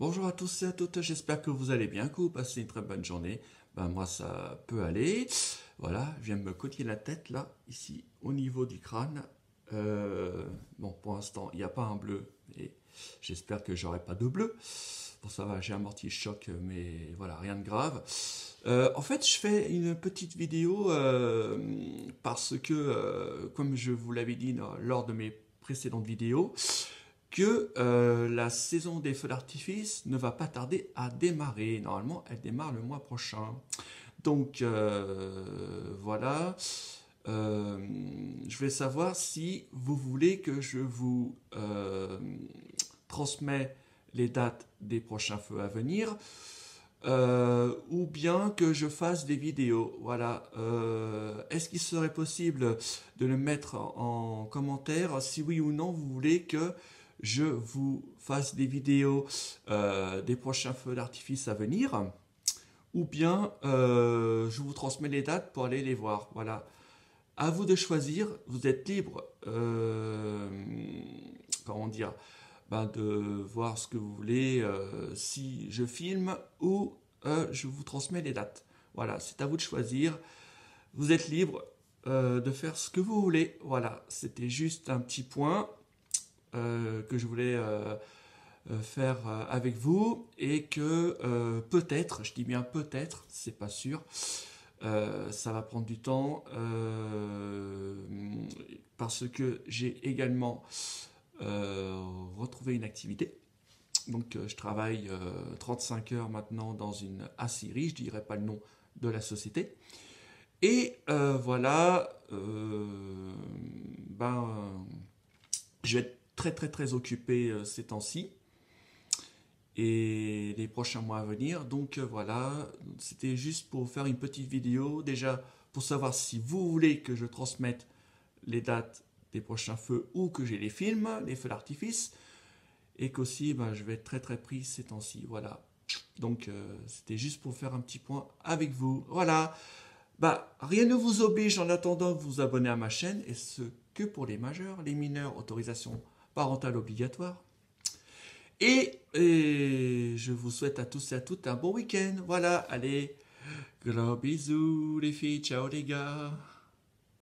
Bonjour à tous et à toutes, j'espère que vous allez bien, que vous passez une très bonne journée. Ben moi ça peut aller. Voilà, je viens de me cotier la tête là, ici, au niveau du crâne. Euh, bon, pour l'instant, il n'y a pas un bleu, et j'espère que j'aurai pas de bleu. Bon, ça va, j'ai amorti le choc, mais voilà, rien de grave. Euh, en fait, je fais une petite vidéo euh, parce que, comme je vous l'avais dit lors de mes précédentes vidéos, que la saison des feux d'artifice ne va pas tarder à démarrer. Normalement, elle démarre le mois prochain. Donc, voilà. Euh, je vais savoir si vous voulez que je vous euh, transmets les dates des prochains feux à venir euh, ou bien que je fasse des vidéos. Voilà. Est-ce qu'il serait possible de le mettre en commentaire? Si oui ou non vous voulez que je vous fasse des vidéos des prochains feux d'artifice à venir ou bien je vous transmets les dates pour aller les voir. Voilà. À vous de choisir, vous êtes libre, euh, comment dire, ben de voir ce que vous voulez, euh, si je filme ou euh, je vous transmets les dates. Voilà, c'est à vous de choisir. Vous êtes libre de faire ce que vous voulez. Voilà, c'était juste un petit point que je voulais faire avec vous et que peut-être, je dis bien peut-être, c'est pas sûr, euh, ça va prendre du temps euh, parce que j'ai également euh, retrouvé une activité. Donc je travaille 35 heures maintenant dans une Assyrie, je ne dirai pas le nom de la société. Et voilà, ben, je vais être très très très occupé ces temps-ci et les prochains mois à venir. Donc euh, voilà, c'était juste pour faire une petite vidéo, déjà pour savoir si vous voulez que je transmette les dates des prochains feux ou que j'ai les films, les feux d'artifice, et qu'aussi ben, je vais être très très pris ces temps-ci. Voilà. Donc euh, c'était juste pour faire un petit point avec vous. Voilà. Bah, rien ne vous oblige en attendant de vous abonner à ma chaîne, et ce que pour les majeurs, les mineurs, autorisation obligatoire. Et, je vous souhaite à tous et à toutes un bon week-end. Voilà, allez, gros bisous les filles, ciao les gars.